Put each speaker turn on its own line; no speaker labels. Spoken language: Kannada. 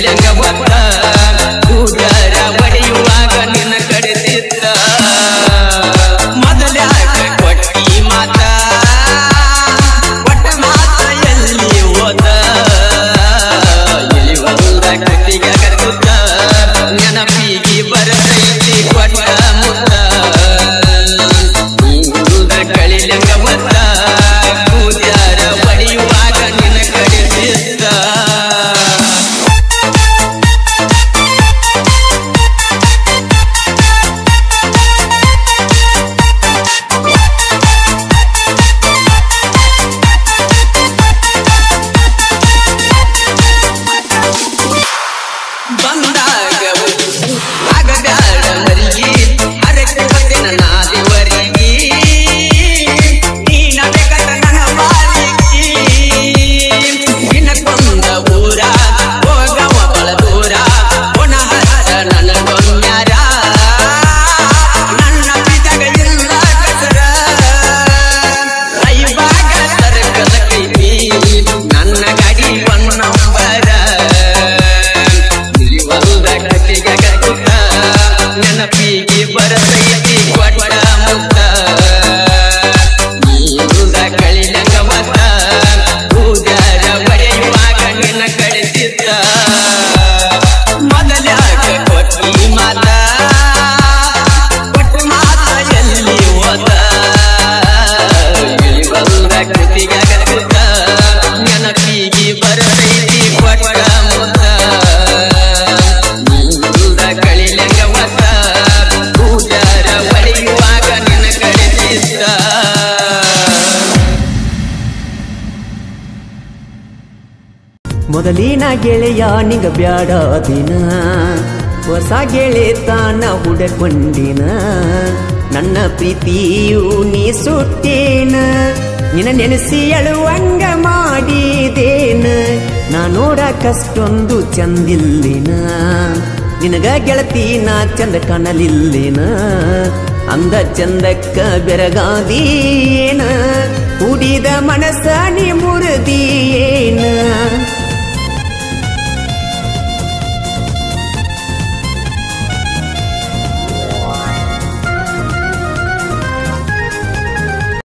لقوتها
ಮೊದಲಿನ ಗೆಳೆಯ ನಿಂಗ ಬ್ಯಾಡ ದಿನ. ಹೊಸ ಗೆಳೆ ತಾನ ಹುಡಕೊಂಡಿನ. ನನ್ನ ಪ್ರೀತಿಯು ನೀ ಸುಟ್ಟೇನ. ನಿನ್ನ ನೆನೆಸಿ ಅಳುವಂಗ ಮಾಡಿದೇನ. ನಾ ನೋಡಕಷ್ಟೊಂದು ಚಂದಿಲ್ಲಿನ. ನಿನಗ ಗೆಳತಿ ನಾ ಚಂದ ಕಾಣಲಿಲ್ಲಿನ. ಅಂದ ಚಂದಕ್ಕ ಬೆರಗಾದೀನ ಕೂಡಿದ ಮನಸ್ಸ ನೀ